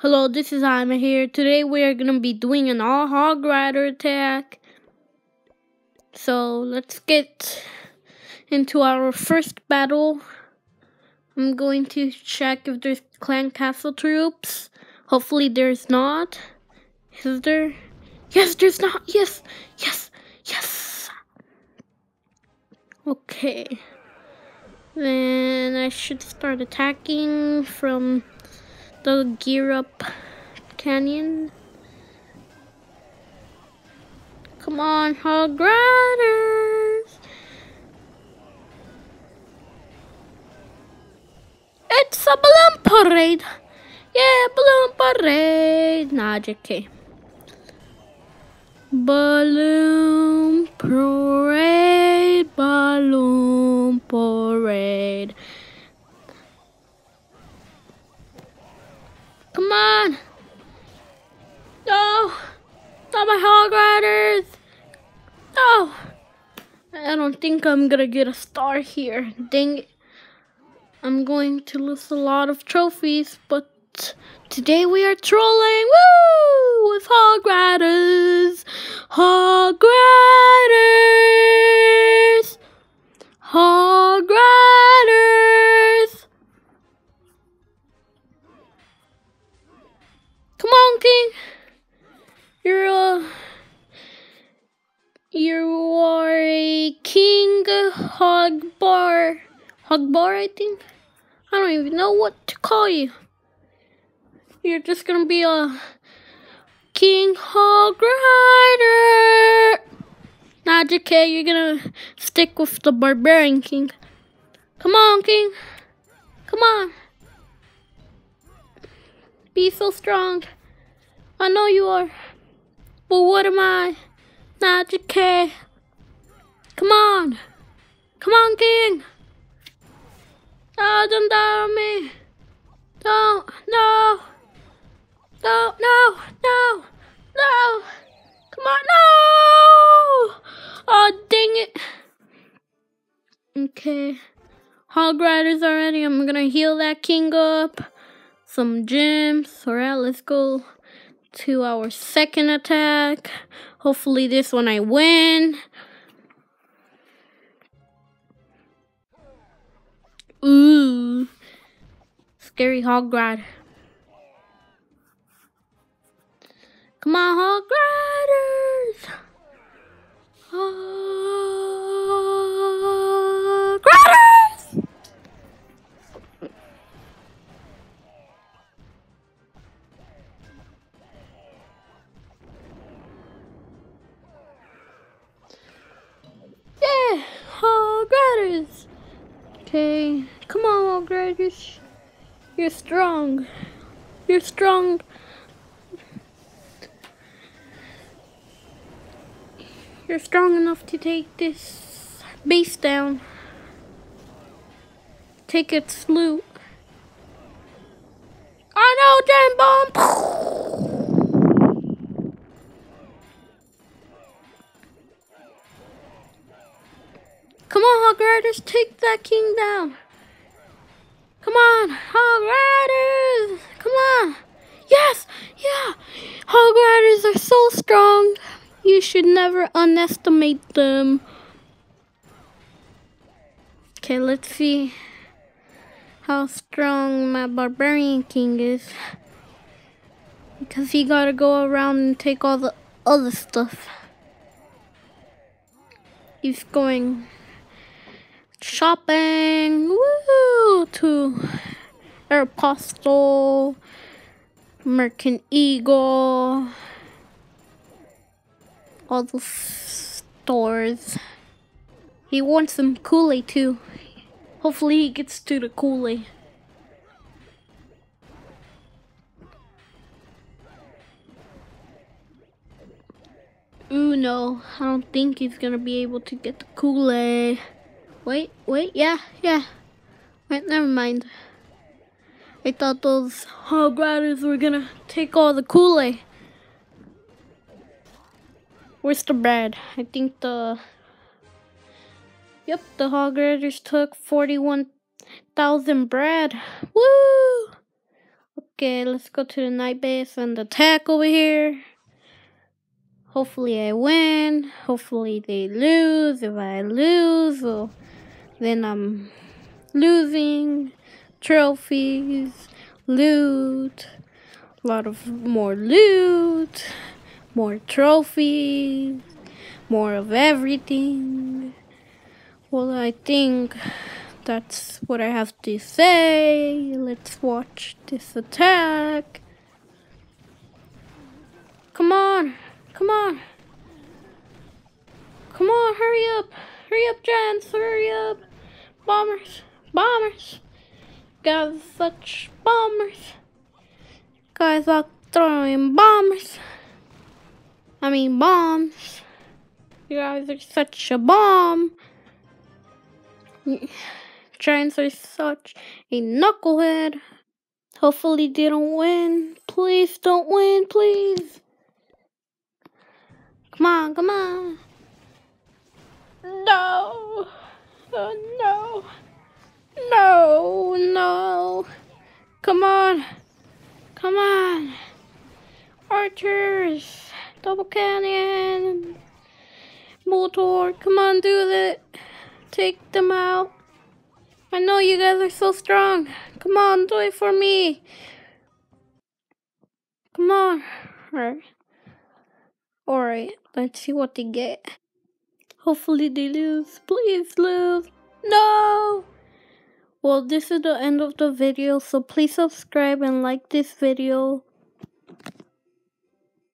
Hello, this is Ima here. Today we are going to be doing an all hog rider attack. So let's get into our first battle. I'm going to check if there's clan castle troops. Hopefully there's not. Is there? Yes, there's not. Yes, yes, yes. Okay. Then I should start attacking from the Gear Up Canyon. Come on, Hog Riders! It's a balloon parade! Yeah, balloon parade! Nah, JK. Balloon Not my hog riders. No. I don't think I'm gonna get a star here. Dang it. I'm going to lose a lot of trophies, but today we are trolling. Woo! With hog riders. Hog riders. Hog riders. Come on, King. You're a you are a king hog bar. Hog bar, I think. I don't even know what to call you. You're just gonna be a king hog rider. Nah, JK, you're gonna stick with the barbarian king. Come on, king. Come on. Be so strong. I know you are. But what am I? Not JK. Come on. Come on, King. Oh, don't die on me. Don't. No. No, no, no, no. Come on, no. Oh, dang it. Okay. Hog Riders already. I'm gonna heal that king up some gems. Alright, let's go to our second attack. Hopefully this one I win. Ooh. Scary hog ride. Come on, hog riders. Oh. Riders. Okay, come on, hog riders. You're strong. You're strong. You're strong enough to take this base down. Take its loot. I know, giant bomb! Come on, Hog Riders, take that king down. Come on, Hog Riders! Come on! Yes! Yeah! Hog Riders are so strong. You should never underestimate them. Okay, let's see how strong my Barbarian King is. Because he gotta go around and take all the other stuff. He's going shopping woo, to Aeropostale, American Eagle, all the stores. He wants some Kool-Aid too. Hopefully he gets to the Kool-Aid. Ooh no, I don't think he's gonna be able to get the Kool-Aid. Wait, wait, yeah, yeah. Wait, never mind. I thought those hog riders were gonna take all the Kool-Aid. Where's the bread? I think the... Yep, the hog riders took 41,000 bread. Woo! Okay, let's go to the night base and attack over here. Hopefully I win. Hopefully they lose. If I lose, well, then I'm losing trophies, loot, a lot of more loot, more trophies, more of everything. Well, I think that's what I have to say. Let's watch this attack. Come on, come on. Come on, hurry up. Hurry up, Giants, hurry up. Bombers, bombers. Guys, such bombers. Guys are throwing bombs. I mean bombs. You guys are such a bomb. Giants are such a knucklehead. Hopefully they don't win. Please don't win, please. Come on, come on. No. No. No, no. Come on. Come on. Archers. Double cannon. Mortar. Come on, do it. Take them out. I know you guys are so strong. Come on, do it for me. Come on. Alright. Alright, let's see what they get. Hopefully they lose. Please lose. No! Well, this is the end of the video, so please subscribe and like this video.